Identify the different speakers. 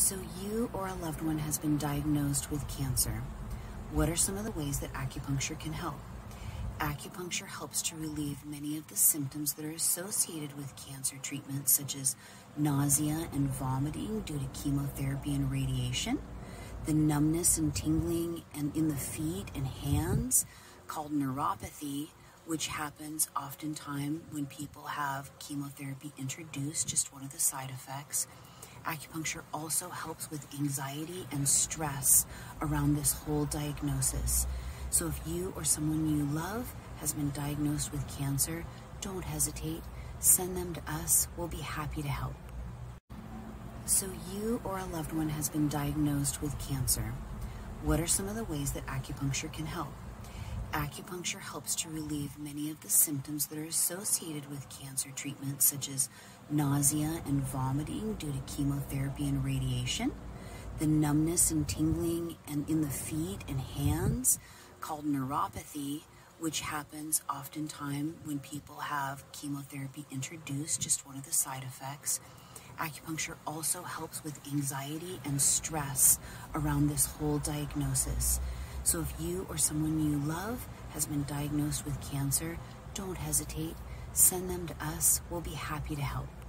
Speaker 1: So, you or a loved one has been diagnosed with cancer. What are some of the ways that acupuncture can help? Acupuncture helps to relieve many of the symptoms that are associated with cancer treatments, such as nausea and vomiting due to chemotherapy and radiation, the numbness and tingling and in the feet and hands called neuropathy, which happens oftentimes when people have chemotherapy introduced, just one of the side effects. Acupuncture also helps with anxiety and stress around this whole diagnosis. So if you or someone you love has been diagnosed with cancer, don't hesitate. Send them to us. We'll be happy to help. So you or a loved one has been diagnosed with cancer. What are some of the ways that acupuncture can help? Acupuncture helps to relieve many of the symptoms that are associated with cancer treatments, such as nausea and vomiting due to chemotherapy and radiation, the numbness and tingling and in the feet and hands called neuropathy, which happens oftentimes when people have chemotherapy introduced, just one of the side effects. Acupuncture also helps with anxiety and stress around this whole diagnosis. So if you or someone you love has been diagnosed with cancer, don't hesitate. Send them to us. We'll be happy to help.